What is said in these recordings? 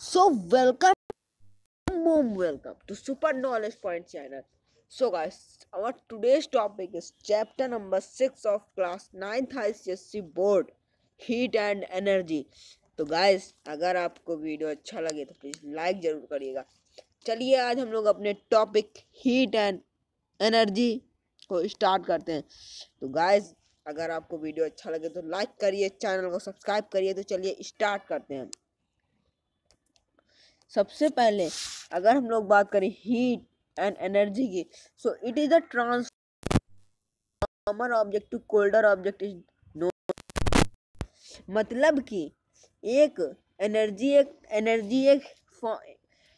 So welcome mom welcome to super knowledge point channel so guys our today's topic is chapter number six of class ninth ICSE board heat and energy तो guys अगर आपको video अच्छा लगे तो please like ज़रूर करिएगा। चलिए, आज हम लोग अपने टॉपिक हीट एंड एनर्जी को स्टार्ट करते हैं। तो गाइस अगर आपको वीडियो अच्छा लगे तो लाइक करिए चैनल को सब्सक्राइब करिए तो चलिए स्टार्ट करते हैं। सबसे पहले अगर हम लोग बात करें हीट एंड एनर्जी की so it is a transformer object to colder object is no मतलब कि एक एनर्जी एक एनर्जी एक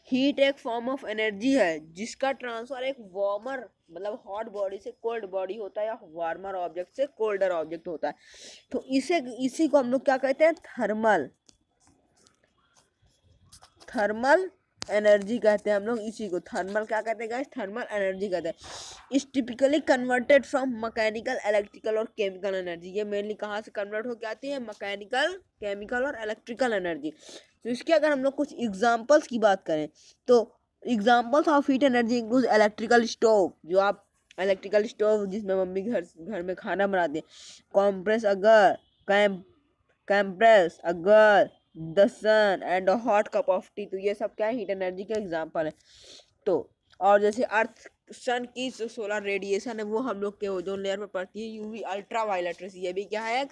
हीट एक फॉर्म ऑफ़ एनर्जी है, जिसका ट्रांसफ़र एक वार्मर मतलब हॉट बॉडी से कोल्ड बॉडी होता है या वार्मर ऑब्जेक्ट से कोल्डर ऑब्जेक्ट होता है। तो इसे, इसी को हम लोग क्या कहते हैं? थर्मल थर्मल एनर्जी कहते हैं हम लोग, इसी को थर्मल क्या कहते हैं गाइस थर्मल एनर्जी कहते हैं। Is typically converted from mechanical electrical और केमिकल एनर्जी ये मेनली कहाँ से कन्वर्ट होकर आती है? मैकेनिकल केमिकल और इलेक्ट्रिकल एनर्जी तो इसके अगर हम लोग कुछ एग्जांपल्स की बात करें तो examples of heat energy include electrical stove जो आप इलेक्ट्रिकल स्टोव जिसमें मम्मी घर घर में खाना बनाते हैं। कॉम्प्रेस अगर कैम कैम्प्रेस अगर the sun and a hot cup of tea तो ये सब क्या है? हीट एनर्जी के एग्जांपल है। तो और जैसे अर्थ सन की जो सोलर रेडिएशन है, वो हम लोग के ओजोन लेयर पर पड़ती है यूवी अल्ट्रा वायलेट रेस ये भी क्या है?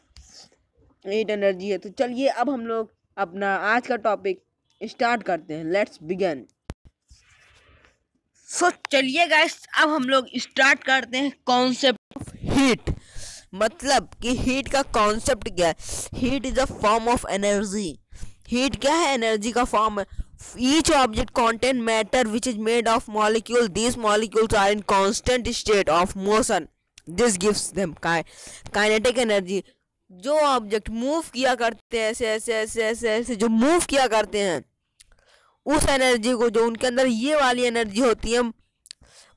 हीट एनर्जी है। तो चलिए, अब हम लोग अपना आज का टॉपिक स्टार्ट करते हैं। लेट्स बिगन सो चलिए गाइस अब हम लोग स्टार्ट करते हैं कॉन्सेप्ट ऑफ़ हीट मतलब कि हीट का कॉन्सेप्ट क्या है? Heat is a form of energy heat क्या है? एनर्जी का फॉर्म है. Each object content matter which is made of molecule this molecules are in constant state of motion this gives them kinetic energy जो object move किया करते हैं, ऐसे ऐसे ऐसे ऐसे ऐसे जो मूव किया करते हैं, उस एनर्जी को जो उनके अंदर ये वाली एनर्जी होती है,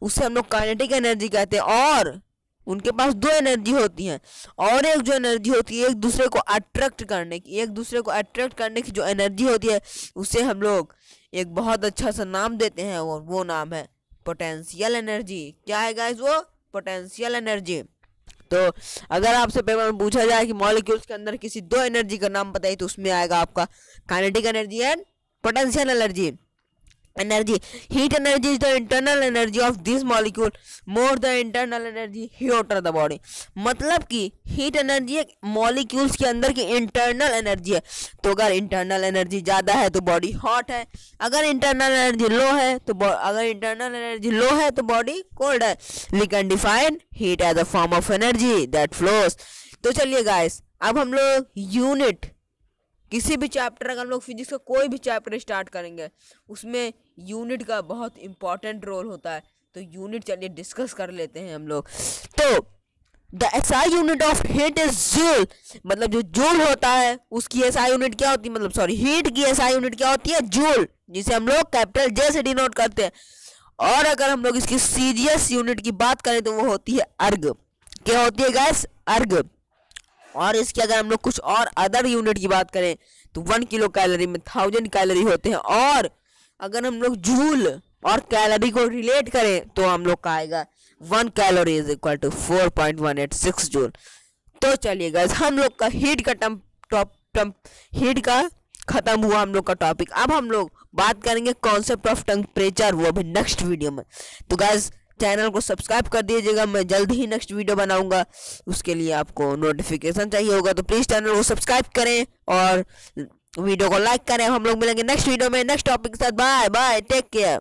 उसे हम लोग काइनेटिक एनर्जी कहते हैं. और उनके पास दो एनर्जी होती हैं। और एक जो एनर्जी होती है, एक दूसरे को अट्रैक्ट करने की, एक दूसरे को अट्रैक्ट करने की जो एनर्जी होती है, उसे हम लोग एक बहुत अच्छा सा नाम देते हैं, और वो नाम है पोटेंशियल एनर्जी क्या है गाइस वो? पोटेंशियल एनर्जी तो अगर आपसे पेपर में पूछा जाए कि मॉलिक्यूल्स के अंदर किसी दो एनर्जी का नाम बताइए तो उसमें आएगा आपका kinetic energy and potential energy energy. Heat energy is the internal energy of this molecule more the internal energy hotter the body. मतलब कि हीट एनर्जी एक मॉलिक्यूल्स के अंदर की इंटरनल एनर्जी है। तो अगर इंटरनल एनर्जी ज़्यादा है तो बॉडी हॉट है। अगर इंटरनल एनर्जी लो है तो अगर इंटरनल एनर्जी लो है तो बॉडी कोल्ड है। We can define heat as a form of energy that flows तो चलिए गाइस अब हम लोग यूनिट किसी भी चैप्टर अगर हम लोग फिजिक्स का कोई भी चैप्टर स्टार्ट करेंगे, उसमें यूनिट का बहुत इंपॉर्टेंट रोल होता है। तो यूनिट चलिए डिस्कस कर लेते हैं हम लोग। तो the S I unit of heat is joule मतलब जो जूल होता है, उसकी एस आई यूनिट क्या होती है? मतलब सॉरी हीट की एस आई यूनिट क्या होती है? जूल जिसे हम लोग कैपिटल जे से डिनोट करते हैं। और अगर हम लोग इसकी सीजीएस यूनिट की बात करें तो वो होती है अर्ग। क्या होती है गैस अर्ग। और इसके अगर हम लोग कुछ और अदर यूनिट की बात करें तो वन किलो कैलोरी में थाउज़ेंड कैलोरी होते हैं। और अगर हम लोग जूल और कैलोरी को रिलेट करें तो हम लोग का आएगा one calorie is equal to four point one eight six joule तो चलिए गैस हम लोग का हीट का टम टॉप टम हीट का खत्म हुआ हम लोग का टॉपिक अब हम लोग बात करेंगे कॉन्सेप्ट ऑफ़ टेम्परेचर वो भी नेक्स्ट वीडियो में। तो गैस चैनल को सब्सक्राइब कर दीजिएगा, मैं जल्द ही नेक्स्ट वीडियो बनाऊँगा। उसके लिए आपको नोटिफिकेशन चाहिए होगा तो प्लीज़ चैनल को सब्सक्राइब करें और वीडियो को लाइक करें। हम लोग मिलेंगे नेक्स्ट वीडियो में नेक्स्ट टॉपिक के साथ। Bye bye take care